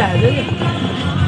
I.